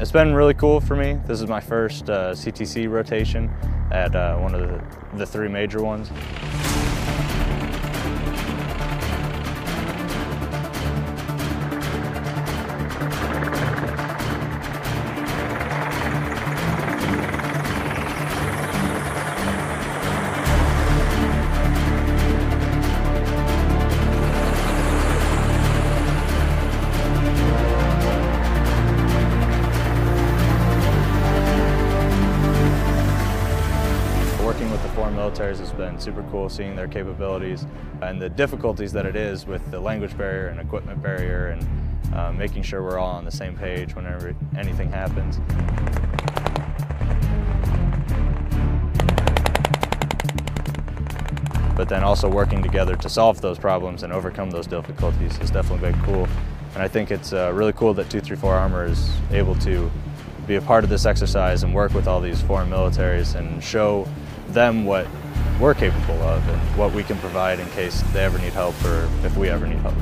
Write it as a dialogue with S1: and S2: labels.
S1: it's been really cool for me. This is my first uh, CTC rotation at uh, one of the, the three major ones. Working with the foreign militaries has been super cool, seeing their capabilities and the difficulties that it is with the language barrier and equipment barrier and uh, making sure we're all on the same page whenever anything happens. But then also working together to solve those problems and overcome those difficulties has definitely been cool. And I think it's uh, really cool that 234 Armor is able to be a part of this exercise and work with all these foreign militaries and show them what we're capable of and what we can provide in case they ever need help or if we ever need help.